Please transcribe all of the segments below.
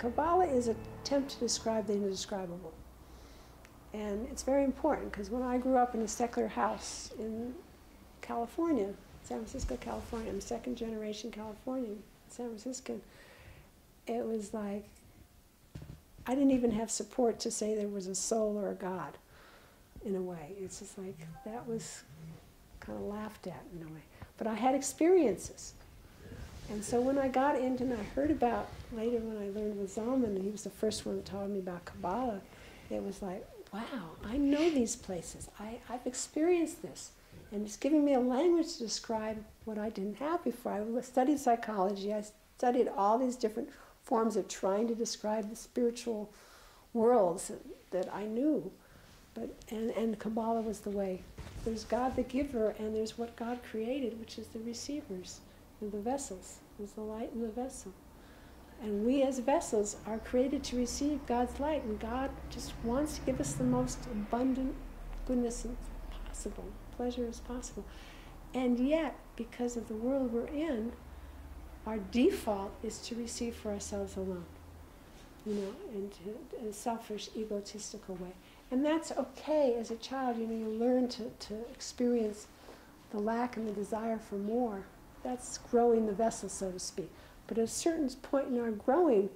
Kabbalah is an attempt to describe the indescribable. And it's very important because when I grew up in a secular house in California, San Francisco, California, I'm second generation Californian, San Franciscan, it was like I didn't even have support to say there was a soul or a God in a way. It's just like that was kind of laughed at in a way. But I had experiences. And so when I got into and I heard about later when I learned with Zalman, he was the first one that taught me about Kabbalah, it was like, wow, I know these places. I, I've experienced this. And it's giving me a language to describe what I didn't have before. I studied psychology, I studied all these different forms of trying to describe the spiritual worlds that I knew. But and, and Kabbalah was the way. There's God the giver and there's what God created, which is the receivers and the vessels. There's the light in the vessel. And we as vessels are created to receive God's light, and God just wants to give us the most abundant goodness possible, pleasure as possible. And yet, because of the world we're in, our default is to receive for ourselves alone, you know, in, a selfish, egotistical way. And that's okay as a child, you know, you learn to, to experience the lack and the desire for more. That's growing the vessel, so to speak. But at a certain point in our growing,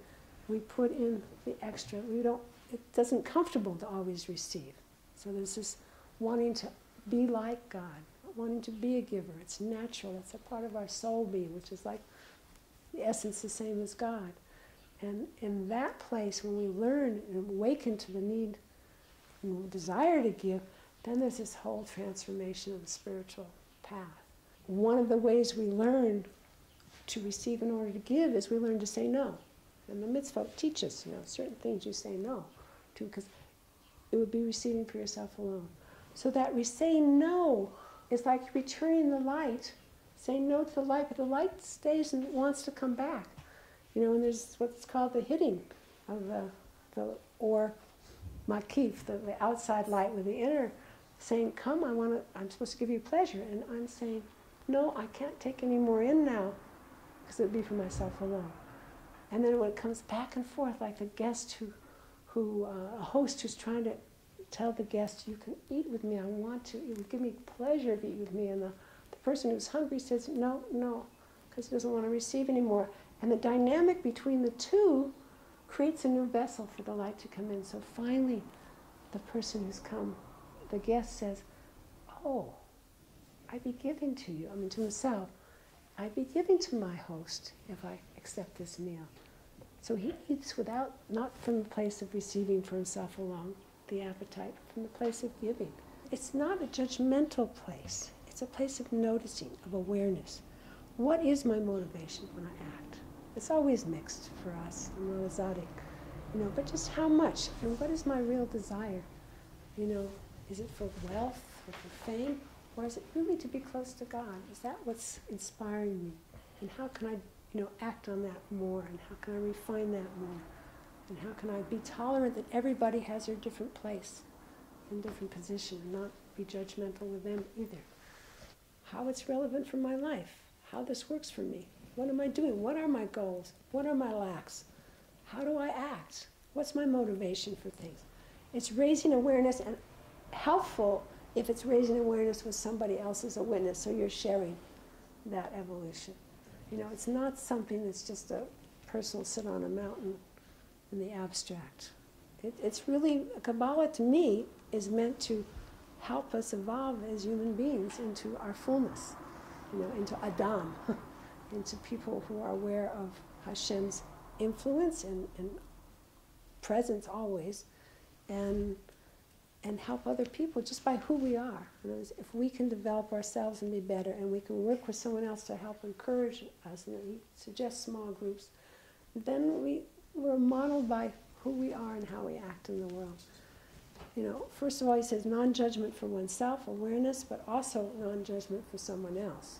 we put in the extra. We don't, it doesn't comfortable to always receive. So there's this wanting to be like God, wanting to be a giver. It's natural. It's a part of our soul being, which is like the essence the same as God. And in that place, when we learn and awaken to the need and desire to give, then there's this whole transformation of the spiritual path. One of the ways we learn to receive in order to give is we learn to say no. And the mitzvot teaches, you know, certain things you say no to because it would be receiving for yourself alone. So that we say no is like returning the light saying no to the light, but the light stays and wants to come back. You know, and there's what's called the hitting of the, the or makif, the, the outside light with the inner saying, come, I want to, I'm supposed to give you pleasure. And I'm saying, no, I can't take any more in now because it would be for myself alone. And then when it comes back and forth, like a guest who, who uh, a host who's trying to tell the guest, you can eat with me, I want to, it would give me pleasure you eat with me. And the the person who's hungry says, no, no, because he doesn't want to receive anymore. And the dynamic between the two creates a new vessel for the light to come in. So finally, the person who's come, the guest says, oh, I'd be giving to you, I mean to himself, I'd be giving to my host if I accept this meal. So he eats without, not from the place of receiving for himself alone, the appetite, from the place of giving. It's not a judgmental place. It's a place of noticing, of awareness. What is my motivation when I act? It's always mixed for us, monozotic, you know, but just how much and what is my real desire? You know, is it for wealth or for fame? Or is it really to be close to God? Is that what's inspiring me? And how can I, you know, act on that more? And how can I refine that more? And how can I be tolerant that everybody has their different place and different position and not be judgmental with them either? how it's relevant for my life, how this works for me. What am I doing? What are my goals? What are my lacks? How do I act? What's my motivation for things? It's raising awareness and helpful if it's raising awareness with somebody else as a witness, so you're sharing that evolution. You know, it's not something that's just a personal sit on a mountain in the abstract. It, it's really, Kabbalah to me is meant to help us evolve as human beings into our fullness, you know, into Adam, into people who are aware of Hashem's influence and, and presence always, and and help other people just by who we are. Words, if we can develop ourselves and be better, and we can work with someone else to help encourage us, and he suggests small groups, then we, we're modeled by who we are and how we act in the world you know, first of all, he says non judgment for oneself, awareness, but also non judgment for someone else.